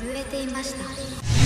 震えていました。